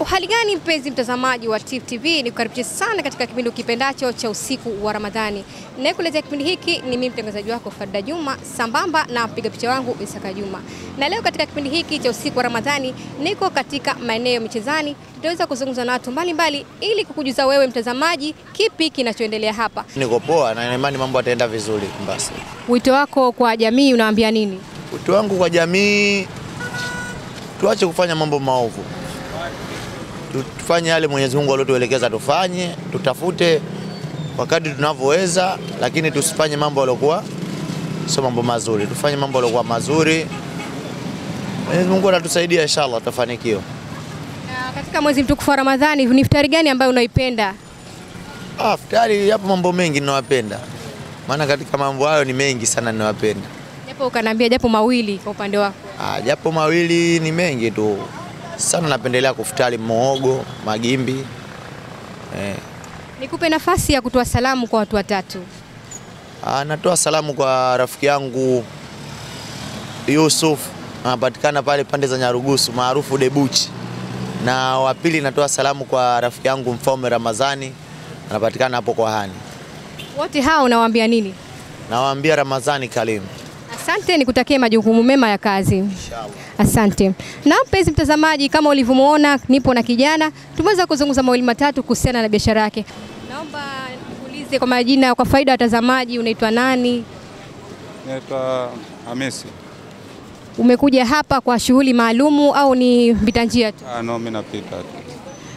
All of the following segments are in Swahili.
Uhali gani mpenzi mtazamaji wa Tifu TV, ni kukaribisha sana katika kipindi ukipendacho cha usiku wa Ramadhani. Nayekuletea kipindi hiki ni mimi mtangazaji wako Farida Juma sambamba na mpiga picha wangu Isaka Juma. Na leo katika kipindi hiki cha usiku wa Ramadhani niko katika maeneo ya michezani, tutaweza kuzungumza na watu mbalimbali ili kukujuza wewe mtazamaji kipi kinachoendelea hapa. Niko poa na imani mambo yataenda vizuri basi. Wito wako kwa jamii unawaambia nini? Wito wangu kwa jamii, tuache kufanya mambo maovu, tufanye yale Mwenyezi Mungu aliotuelekeza tufanye, tutafute wakati tunavyoweza, lakini tusifanye mambo yaliokuwa sio mambo mazuri, tufanye mambo yaliokuwa mazuri. Mwenyezi Mungu anatusaidia inshallah, tutafanikiwa. Na katika mwezi mtukufu wa Ramadhani ni iftari gani ambayo unaipenda? Ah, iftari yapo mambo mengi ninayopenda, maana katika mambo hayo ni mengi sana ninayopenda. Japo ukaniambia japo mawili kwa upande wako. Ah, japo mawili ni mengi tu sana, napendelea kufutari mogo magimbi eh. Nikupe nafasi ya kutoa salamu kwa watu watatu. Ah, natoa salamu kwa rafiki yangu Yusuf anapatikana pale pande za Nyarugusu maarufu Debuchi, na wa pili natoa salamu kwa rafiki yangu Mfaume Ramazani anapatikana hapo kwa Hani. Wote hao unawaambia nini? Nawaambia Ramazani karimu. Asante, nikutakie majukumu mema ya kazi. Inshallah. Asante. Na mpenzi mtazamaji, kama ulivyomwona, nipo na kijana, tumeweza kuzungumza mawili matatu kuhusiana na biashara yake. Naomba nikuulize kwa majina, kwa faida ya watazamaji, unaitwa nani? Naitwa Hamisi. Umekuja hapa kwa shughuli maalumu au ni mpita njia tu? Ah, no, mimi napita tu.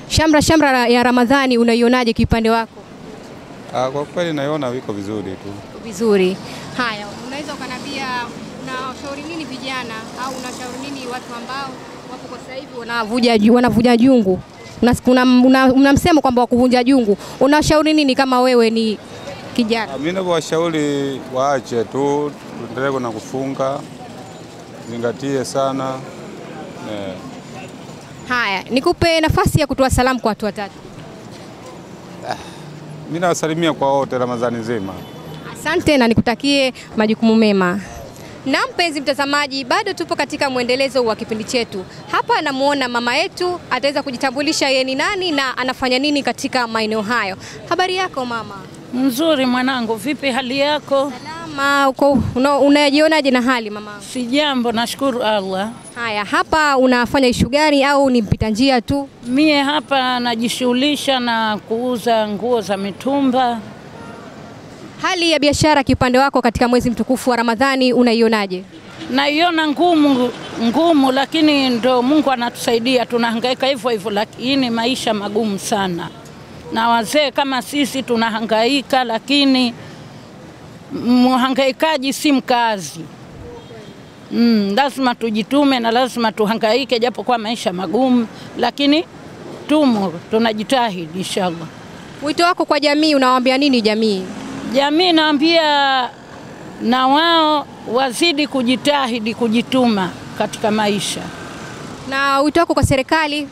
Shamra shamra ya Ramadhani unaionaje kiupande wako? Ah, kwa kweli naiona wiko vizuri tu. Vizuri. Haya, unaweza ukaniambia unashauri nini vijana au unashauri nini watu ambao wapo kwa sasa hivi wanavuja wanavuja jungu? Una, una, una, kwamba wakuvunja jungu. Unashauri nini kama wewe ni kijana? Ah, Mimi navyowashauri waache tu, tuendelee na kufunga, zingatie sana yeah. Haya, nikupe nafasi ya kutoa salamu kwa watu watatu. Mimi nawasalimia kwa wote Ramadhani nzima. Asante na nikutakie majukumu mema. Na mpenzi mtazamaji, bado tupo katika mwendelezo wa kipindi chetu. Hapa namuona mama yetu, ataweza kujitambulisha yeye ni nani na anafanya nini katika maeneo hayo. Habari yako mama? Mzuri mwanangu, vipi hali yako? Salama. Uko una- unajionaje na hali mama? Si jambo, nashukuru Allah. Haya, hapa unafanya ishu gani au ni mpita njia tu? Mie hapa najishughulisha na kuuza nguo za mitumba. Hali ya biashara kiupande wako katika mwezi mtukufu wa Ramadhani unaionaje? Naiona ngumu ngumu, lakini ndo Mungu anatusaidia, tunahangaika hivyo hivyo, lakini maisha magumu sana, na wazee kama sisi tunahangaika, lakini mhangaikaji si mkazi. Mm, lazima tujitume na lazima tuhangaike, japo kwa maisha magumu, lakini tumo tunajitahidi inshallah. Wito wako kwa jamii unawaambia nini jamii? Jamii naambia na wao wazidi kujitahidi kujituma katika maisha. Na wito wako kwa serikali?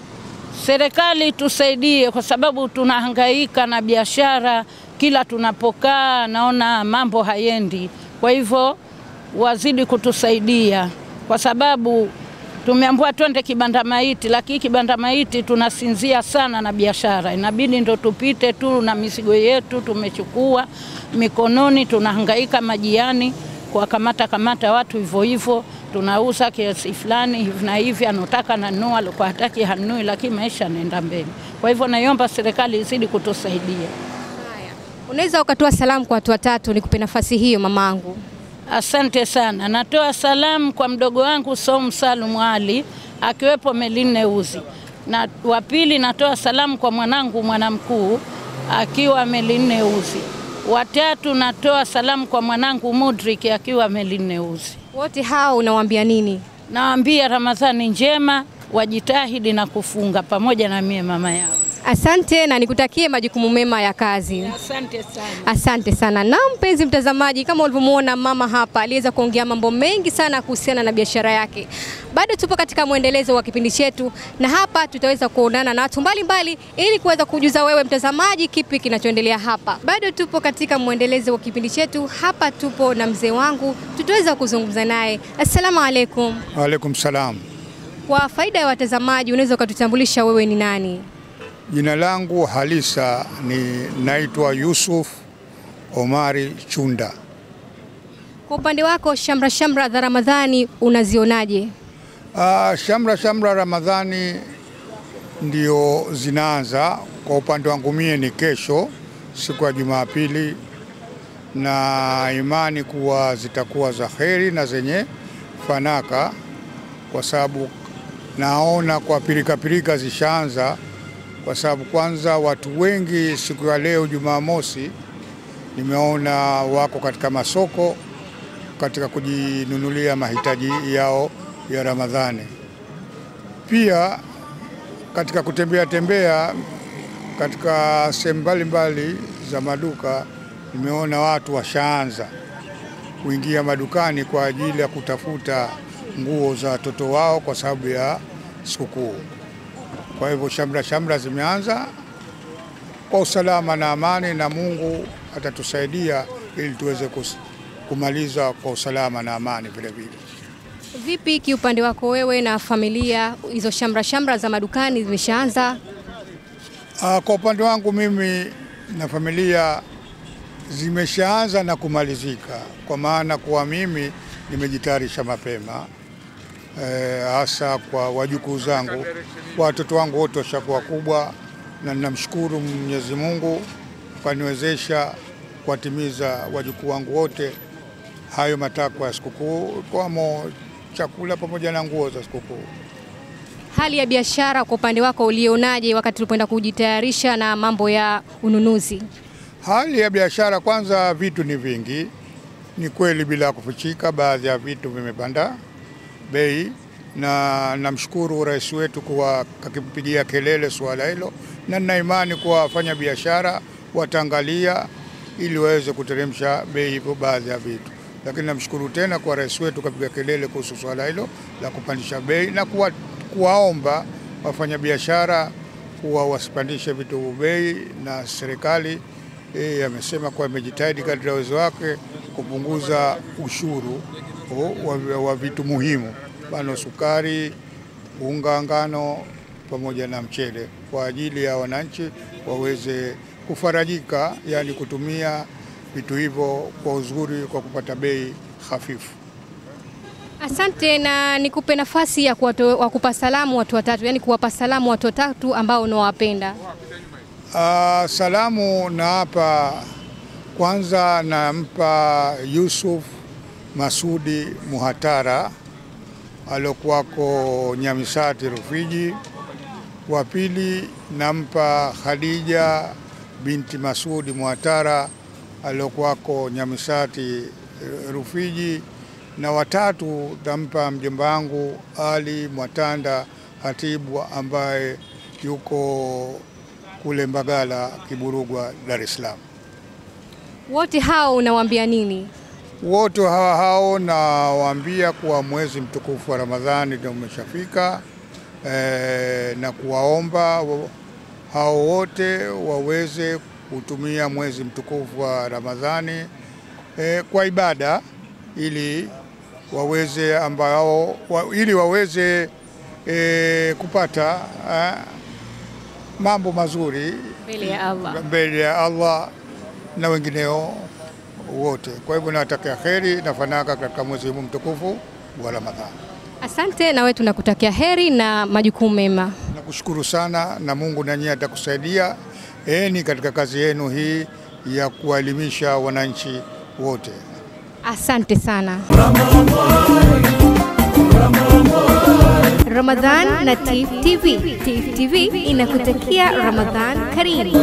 Serikali tusaidie, kwa sababu tunahangaika na biashara, kila tunapokaa naona mambo hayendi. Kwa hivyo wazidi kutusaidia, kwa sababu tumeambiwa twende kibanda maiti, lakini kibanda maiti tunasinzia sana na biashara, inabidi ndo tupite tu na mizigo yetu tumechukua mikononi, tunahangaika majiani kuwakamata kamata watu hivyo hivyo, tunauza kiasi fulani hivi na hivi, anotaka nanua, alikuwa hataki hanui, lakini maisha yanaenda mbele. Kwa hivyo naiomba serikali izidi kutusaidia. Unaweza ukatoa salamu kwa watu watatu, nikupe nafasi hiyo mamangu. Asante sana. Natoa salamu kwa mdogo wangu somu Salum Ali akiwepo Meline Uzi, na wa pili natoa salamu kwa mwanangu mwanamkuu akiwa Meline Uzi. Watatu natoa salamu kwa mwanangu Mudrik akiwa Meline Uzi. Wote hao unawaambia nini? Nawaambia Ramadhani njema, wajitahidi na kufunga pamoja na mie mama yao. Asante na nikutakie majukumu mema ya kazi. Asante sana. Asante sana. Na mpenzi mtazamaji, kama ulivyomuona mama hapa aliweza kuongea mambo mengi sana kuhusiana na biashara yake. Bado tupo katika mwendelezo wa kipindi chetu, na hapa tutaweza kuonana na watu mbalimbali ili kuweza kujuza wewe mtazamaji kipi kinachoendelea hapa. Bado tupo katika mwendelezo wa kipindi chetu. Hapa tupo na mzee wangu, tutaweza kuzungumza naye. Assalamu alaikum. Waalaikum salam. Kwa faida ya watazamaji, unaweza ukatutambulisha wewe ni nani? Jina langu halisa ni naitwa Yusuf Omari Chunda. Kwa upande wako, shamra shamra za Ramadhani unazionaje? Ah, shamra shamra Ramadhani ndio zinaanza. Kwa upande wangu mie ni kesho, siku ya Jumapili, na imani kuwa zitakuwa za heri na zenye fanaka, kwa sababu naona kwa pirikapirika zishaanza, kwa sababu kwanza watu wengi siku ya leo Jumamosi nimeona wako katika masoko katika kujinunulia mahitaji yao ya Ramadhani. Pia katika kutembea tembea katika sehemu mbalimbali za maduka nimeona watu washaanza kuingia madukani kwa ajili ya kutafuta nguo za watoto wao kwa sababu ya sikukuu. Kwa hivyo shamra shamra zimeanza kwa usalama na amani, na Mungu atatusaidia ili tuweze kumaliza kwa usalama na amani vile vile. Vipi kiupande wako wewe na familia, hizo shamra shamra za madukani zimeshaanza? Uh, Kwa upande wangu mimi na familia zimeshaanza na kumalizika, kwa maana kuwa mimi nimejitayarisha mapema eh, e, kwa wajukuu zangu. Watoto wangu wote washakuwa kubwa, na ninamshukuru Mwenyezi Mungu kaniwezesha kuwatimiza wajukuu wangu wote hayo matakwa ya sikukuu, kwamo chakula pamoja na nguo za sikukuu. Hali ya biashara kwa upande wako ulionaje wakati ulipoenda kujitayarisha na mambo ya ununuzi? Hali ya biashara, kwanza, vitu ni vingi. Ni kweli bila kufichika, baadhi ya vitu vimepanda bei, na namshukuru rais wetu kuwa kakipigia kelele suala hilo, na nina imani kuwa wafanya biashara wataangalia ili waweze kuteremsha bei hivyo baadhi ya vitu. Lakini namshukuru tena kwa rais wetu kapiga kelele kuhusu suala hilo la kupandisha bei na kuwa, kuwaomba wafanyabiashara kuwa wasipandishe vitu bei, na serikali e, amesema kuwa imejitahidi kadri ya uwezo wake kupunguza ushuru o, wa, wa vitu muhimu, mfano sukari, unga ngano pamoja na mchele, kwa ajili ya wananchi waweze kufarajika, yani kutumia vitu hivyo kwa uzuri, kwa kupata bei hafifu. Asante, na nikupe nafasi ya kupa salamu watu watatu, yani kuwapa salamu watu watatu ambao unawapenda. Ah, salamu na hapa kwanza nampa Yusuf Masudi Muhatara aliokuwako Nyamisati Rufiji. Wa pili nampa Khadija binti Masudi Muhatara aliokuwako Nyamisati Rufiji, na watatu nampa mjomba wangu Ali Mwatanda Hatibu ambaye yuko kule Mbagala Kiburugwa, Dar es Salaam. Wote hao unawaambia nini? Wote hawa hao nawaambia kuwa mwezi mtukufu wa Ramadhani ndio umeshafika e, na kuwaomba hao wote waweze kutumia mwezi mtukufu wa Ramadhani e, kwa ibada ili waweze ambao wa, ili waweze e, kupata a, mambo mazuri Mbele ya Allah. mbele ya Allah na wengineo wote. Kwa hivyo nawatakia heri na fanaka katika mwezi huu mtukufu wa Ramadhani. Asante, na wewe tunakutakia heri na majukumu mema. Nakushukuru sana na Mungu na nyie atakusaidia eni katika kazi yenu hii ya kuwaelimisha wananchi wote. Asante sana. Ramadhan na Tif TV. Tif TV inakutakia Ramadhan Karim.